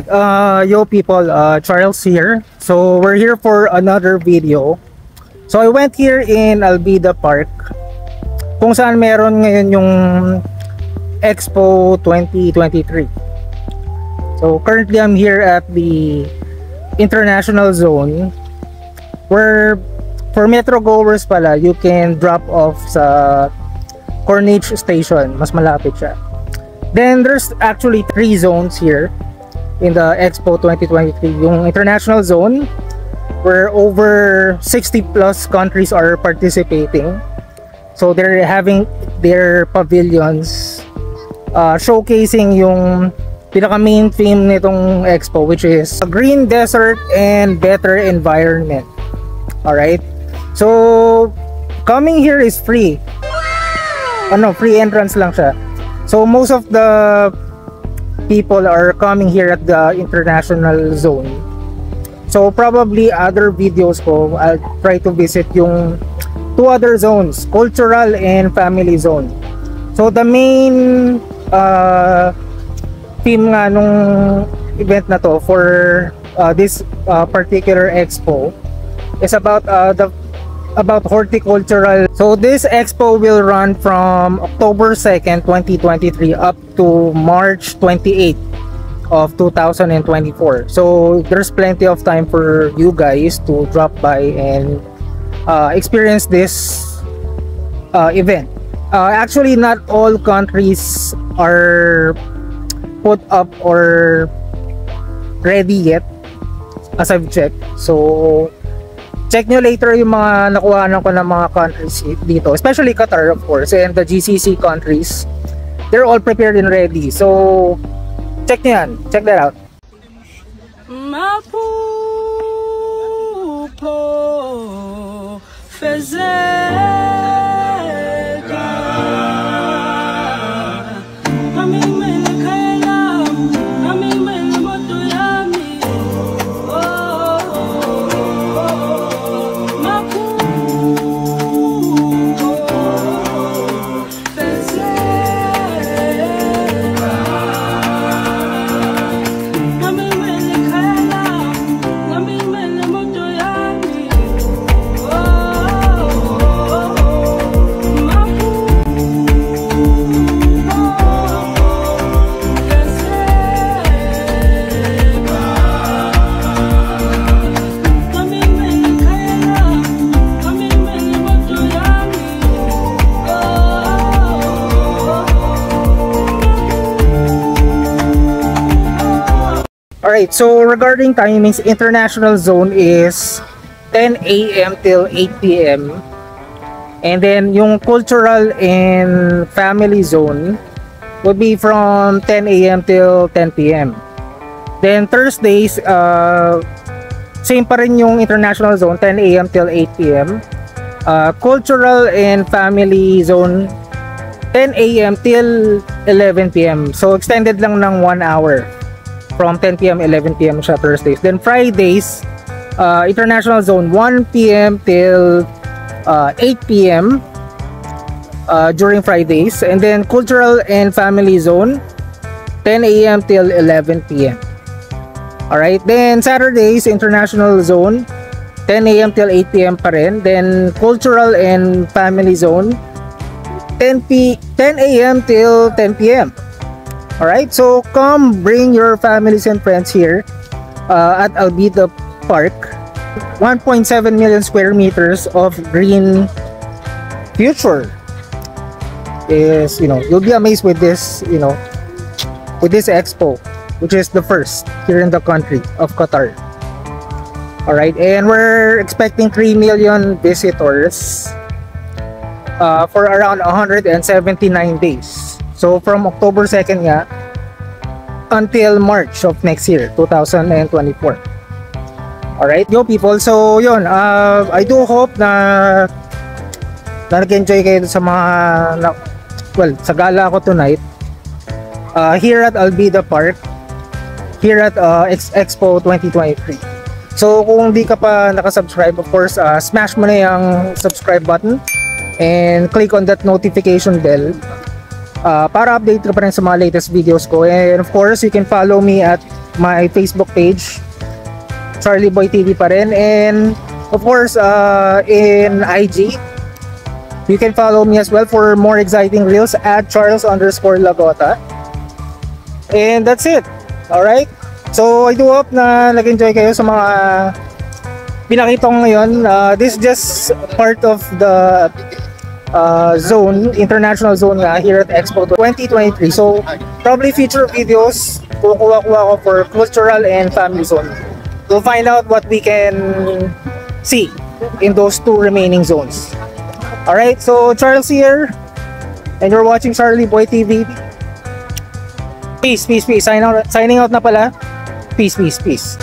Uh, yo people, uh, Charles here. So we're here for another video. So I went here in Albida Park kung saan meron ngayon yung Expo 2023. So currently I'm here at the International Zone where for metro goers pala you can drop off sa Corniche Station. Mas malapit siya. Then there's actually three zones here in the Expo 2023. Yung international zone where over 60 plus countries are participating. So they're having their pavilions uh, showcasing yung pinaka main theme nitong expo which is a green desert and better environment. All right. So coming here is free. Ano, free entrance lang siya. So most of the people are coming here at the international zone. So probably other videos ko, I'll try to visit yung two other zones, cultural and family zone. So the main uh, theme nga nung event na to for uh, this uh, particular expo is about uh, the about horticultural. So this expo will run from October 2nd, 2023 up to March 28th of 2024. So there's plenty of time for you guys to drop by and uh, experience this uh, event. Uh, actually, not all countries are put up or ready yet as I've checked. So check nyo later yung mga nakuha ko ng mga countries dito. Especially Qatar of course and the GCC countries. They're all prepared and ready. So check nyo yan. Check that out. Mapupo fezeka Alright, so regarding timings, international zone is 10 a.m. till 8 p.m. And then yung cultural and family zone would be from 10 a.m. till 10 p.m. Then Thursdays, uh, same pa rin yung international zone, 10 a.m. till 8 p.m. Uh, cultural and family zone, 10 a.m. till 11 p.m. So extended lang ng 1 hour from 10 p.m. 11 p.m. siya Thursdays. Then Fridays, uh, international zone 1 p.m. till uh, 8 p.m. Uh, during Fridays. And then cultural and family zone 10 a.m. till 11 p.m. Alright, then Saturdays, international zone 10 a.m. till 8 p.m. pa rin. Then cultural and family zone 10 p 10 a.m. till 10 p.m. Alright, so come bring your families and friends here uh, at Albita Park. 1.7 million square meters of green future is, you know, you'll be amazed with this, you know, with this expo, which is the first here in the country of Qatar. Alright, and we're expecting 3 million visitors uh, for around 179 days. So from October 2nd nga until March of next year, 2024. Alright, yo people. So yun, uh, I do hope na na nag-enjoy kayo sa mga na, well, sa gala ko tonight. Uh, here at Albida Park, here at uh, Ex Expo 2023. So kung di ka pa nakasubscribe, of course, uh, smash mo na yung subscribe button and click on that notification bell uh, para update ka pa rin sa mga latest videos ko. And of course, you can follow me at my Facebook page, Charlie Boy TV pa rin. And of course, uh, in IG, you can follow me as well for more exciting reels at Charles underscore Lagota. And that's it. Alright? So, I do hope na nag-enjoy kayo sa mga pinakita ko ngayon. Uh, this is just part of the uh, zone, international zone nga here at Expo 2023. So, probably future videos, kukuha-kuha for cultural and family zone. We'll find out what we can see in those two remaining zones. Alright, so Charles here, and you're watching Charlie Boy TV. Peace, peace, peace. Sign out, signing out na pala. Peace, peace, peace.